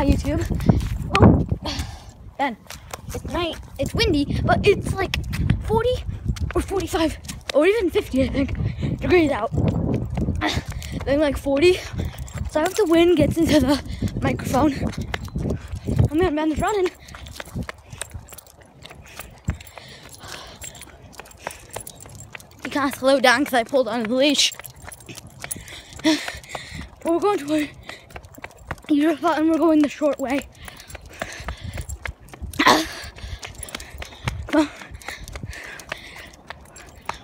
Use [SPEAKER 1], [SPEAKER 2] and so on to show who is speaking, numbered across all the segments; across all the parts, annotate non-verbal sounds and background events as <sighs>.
[SPEAKER 1] Hi YouTube. Oh, Ben, it's night. It's windy, but it's like 40 or 45 or even 50, I think, degrees out. <sighs> Then like 40. So I if the wind gets into the microphone, oh man, Ben's running. He kind of slowed down because I pulled on the leash. <sighs> But we're going to spot and we're going the short way.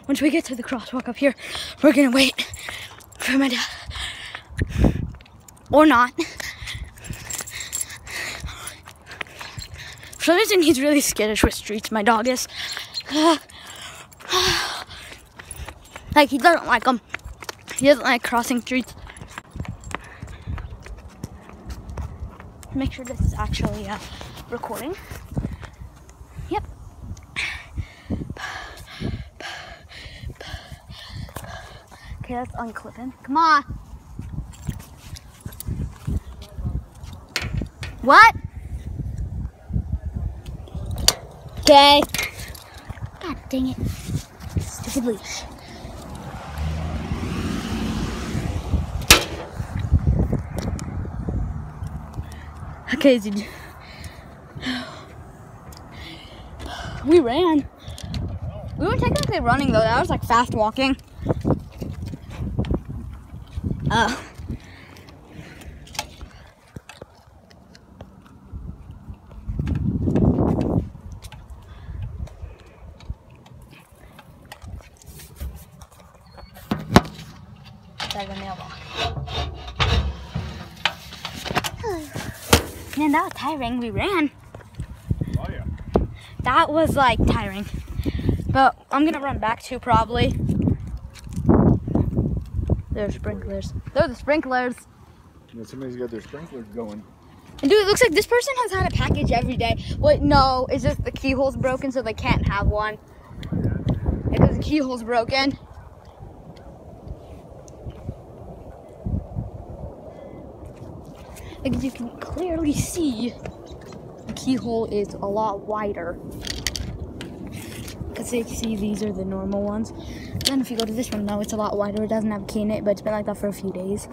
[SPEAKER 1] Once we get to the crosswalk up here, we're gonna wait for my dad. Or not. For some reason, he's really skittish with streets, my dog is. like, he doesn't like them. He doesn't like crossing streets. Make sure this is actually uh, recording. Yep. Okay, that's unclipping. Come on. What? Okay. God dang it. Stupid leash. Okay. We ran. We weren't technically running though. That was like fast walking. Uh. The mailbox. Man, that was tiring. We ran.
[SPEAKER 2] Oh yeah.
[SPEAKER 1] That was like tiring. But I'm gonna run back too probably. There's sprinklers. They're the sprinklers.
[SPEAKER 2] Know, somebody's got their sprinklers going.
[SPEAKER 1] And dude, it looks like this person has had a package every day. Wait, no, it's just the keyhole's broken, so they can't have one. Because the keyhole's broken. Like you can clearly see, the keyhole is a lot wider. Because you see these are the normal ones. Then if you go to this one, though, it's a lot wider. It doesn't have a key in it, but it's been like that for a few days.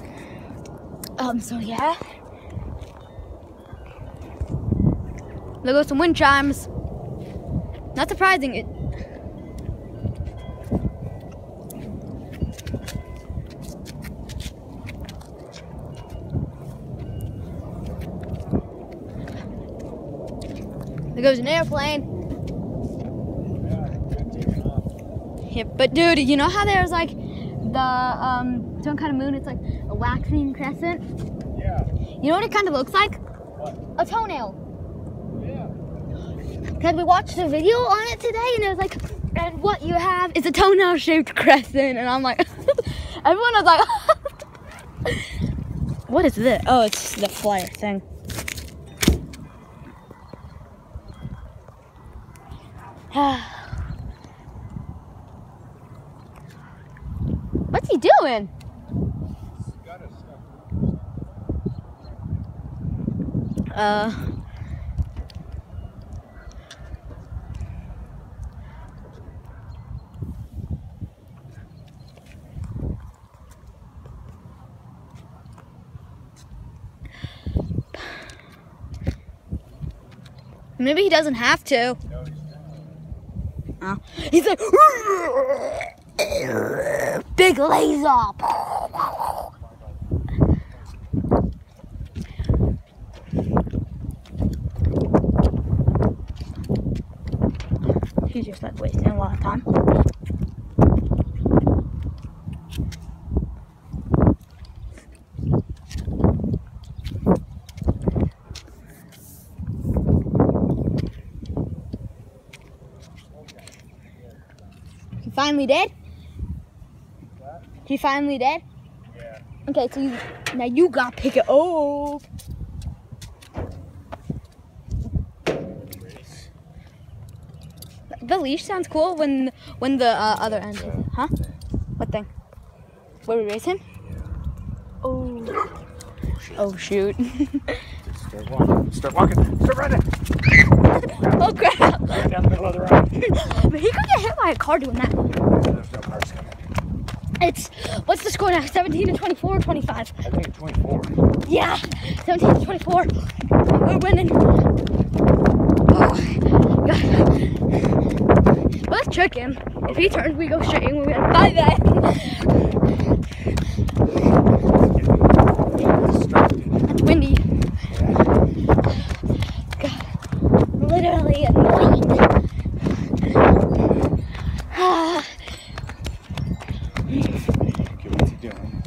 [SPEAKER 1] Um, so yeah. There goes some wind chimes. Not surprising. It. There goes an airplane.
[SPEAKER 2] Yeah, good taking off.
[SPEAKER 1] Yeah, but dude, you know how there's like the um some kind of moon? It's like a waxing crescent.
[SPEAKER 2] Yeah.
[SPEAKER 1] You know what it kind of looks like?
[SPEAKER 2] What?
[SPEAKER 1] A toenail.
[SPEAKER 2] Yeah.
[SPEAKER 1] Because we watched a video on it today, and it was like, and what you have is a toenail shaped crescent, and I'm like, <laughs> everyone was like, <laughs> what is this? Oh, it's the flyer thing. <sighs> What's he doing? Uh. Maybe he doesn't have to. He's like big laser. He's just like wasting a lot of time. Finally did? He finally did?
[SPEAKER 2] Yeah.
[SPEAKER 1] Okay, so you, now you gotta pick it up. The leash sounds cool when when the uh, other end is, huh? What thing? Where we racing? Oh. Oh shoot. <laughs>
[SPEAKER 2] Start walking. Start walking. Start running.
[SPEAKER 1] Oh crap!
[SPEAKER 2] Right down the middle of the road.
[SPEAKER 1] But he could get hit by a car doing that.
[SPEAKER 2] There's no cars coming.
[SPEAKER 1] It's what's the score now? 17 to 24 or 25?
[SPEAKER 2] I think 24.
[SPEAKER 1] Yeah, 17 to 24. We're winning. Oh, God. Let's check him. If he turns, we go straight and we're gonna buy that.
[SPEAKER 2] Distracted.
[SPEAKER 1] It's windy. God, literally annoying. Ah,
[SPEAKER 2] Okay, what's he doing?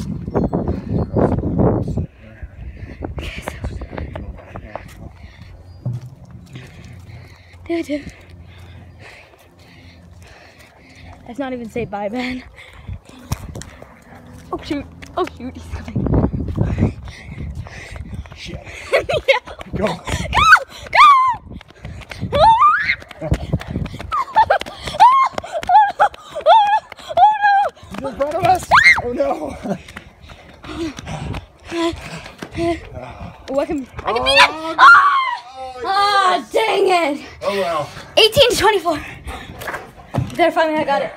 [SPEAKER 1] Dude, dude. That's not even say bye, man. Oh shoot! Oh shoot! He's coming.
[SPEAKER 2] Shit. <laughs>
[SPEAKER 1] yeah.
[SPEAKER 2] Go.
[SPEAKER 1] Go! Go!
[SPEAKER 2] In front of us. Oh no. <laughs>
[SPEAKER 1] Oh, I can, I can it!
[SPEAKER 2] Oh,
[SPEAKER 1] Ah! Ah, dang it!
[SPEAKER 2] Oh well.
[SPEAKER 1] 18 to 24. There, finally, I got it.